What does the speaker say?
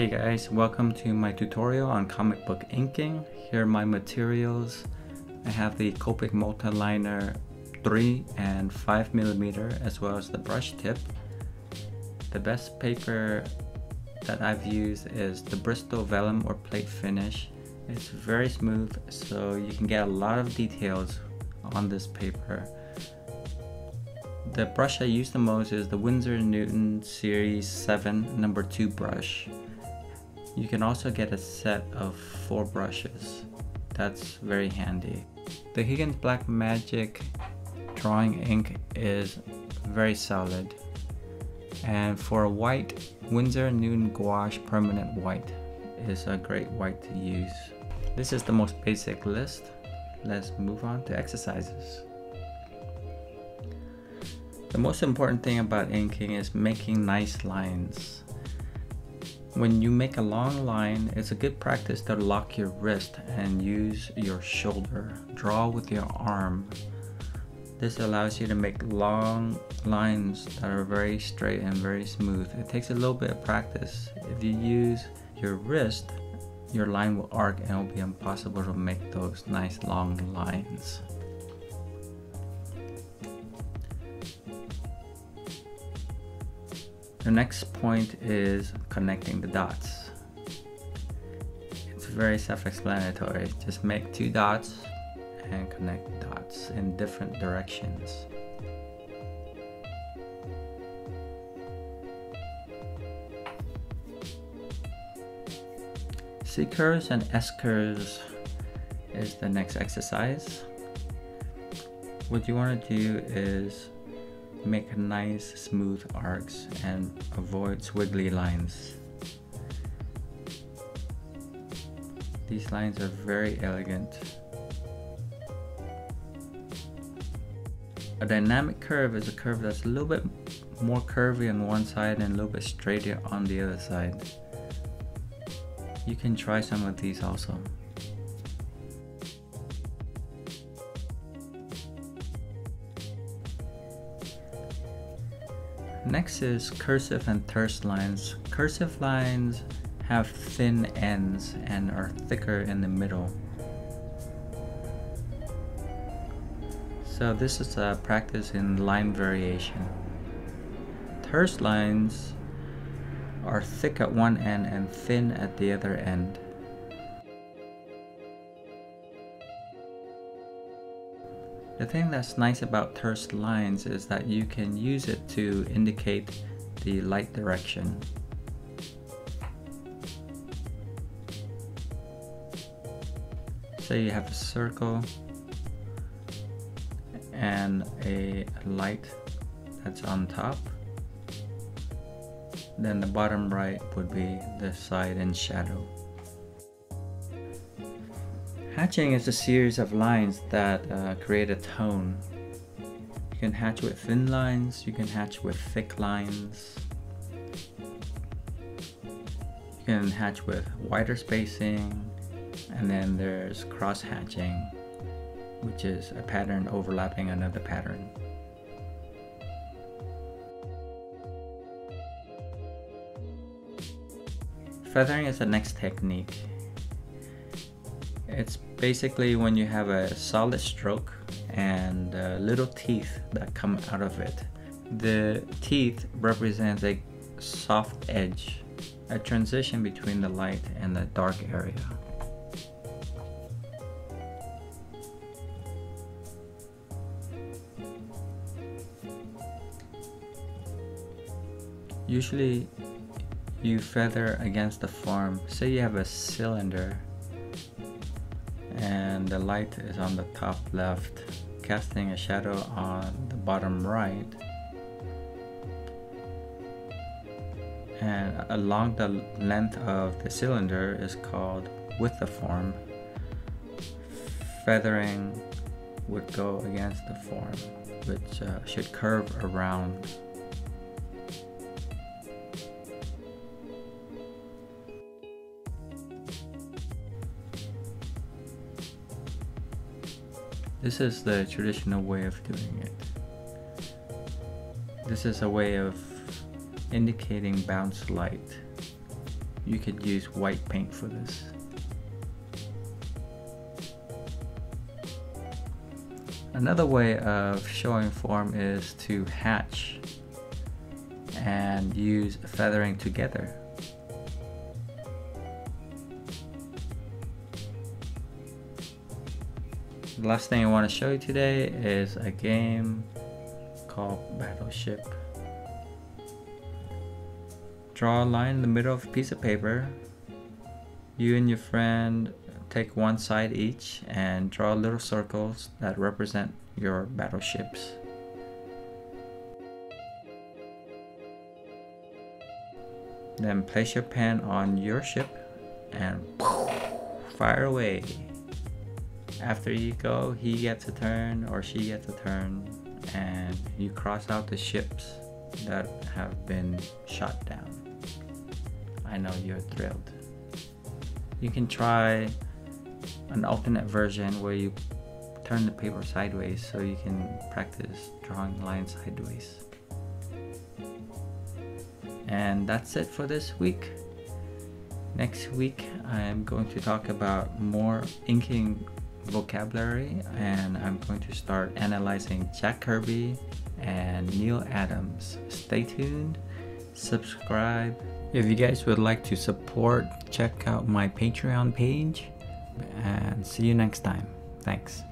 Hey guys, welcome to my tutorial on comic book inking. Here are my materials. I have the Copic Multiliner 3 and 5 millimeter as well as the brush tip. The best paper that I've used is the Bristol Vellum or Plate Finish. It's very smooth so you can get a lot of details on this paper. The brush I use the most is the Winsor Newton Series 7 number 2 brush. You can also get a set of four brushes. That's very handy. The Higgins Black Magic drawing ink is very solid. And for white, Winsor Newton Gouache Permanent White is a great white to use. This is the most basic list. Let's move on to exercises. The most important thing about inking is making nice lines. When you make a long line, it's a good practice to lock your wrist and use your shoulder. Draw with your arm. This allows you to make long lines that are very straight and very smooth. It takes a little bit of practice. If you use your wrist, your line will arc and it will be impossible to make those nice long lines. The next point is connecting the dots. It's very self-explanatory. Just make two dots and connect dots in different directions. C curves and S curves is the next exercise. What you want to do is make nice smooth arcs and avoid squiggly lines. These lines are very elegant. A dynamic curve is a curve that's a little bit more curvy on one side and a little bit straighter on the other side. You can try some of these also. Next is cursive and terse lines. Cursive lines have thin ends and are thicker in the middle. So this is a practice in line variation. Terse lines are thick at one end and thin at the other end. The thing that's nice about terse lines is that you can use it to indicate the light direction. So you have a circle and a light that's on top. Then the bottom right would be the side and shadow. Hatching is a series of lines that uh, create a tone. You can hatch with thin lines, you can hatch with thick lines. You can hatch with wider spacing, and then there's cross hatching, which is a pattern overlapping another pattern. Feathering is the next technique. It's basically when you have a solid stroke and uh, little teeth that come out of it. The teeth represents a soft edge, a transition between the light and the dark area. Usually you feather against the form. Say you have a cylinder the light is on the top left casting a shadow on the bottom right and along the length of the cylinder is called with the form. feathering would go against the form which uh, should curve around This is the traditional way of doing it. This is a way of indicating bounce light. you could use white paint for this. Another way of showing form is to hatch and use feathering together. The last thing I want to show you today is a game called Battleship. Draw a line in the middle of a piece of paper. You and your friend take one side each and draw little circles that represent your battleships. Then place your pen on your ship and fire away. After you go, he gets a turn or she gets a turn, and you cross out the ships that have been shot down. I know you're thrilled. You can try an alternate version where you turn the paper sideways so you can practice drawing lines sideways. And that's it for this week. Next week, I'm going to talk about more inking vocabulary and I'm going to start analyzing Jack Kirby and Neal Adams. Stay tuned, subscribe. If you guys would like to support, check out my Patreon page and see you next time. Thanks.